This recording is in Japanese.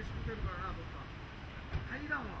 飯食ってるからなどっか。入らんわ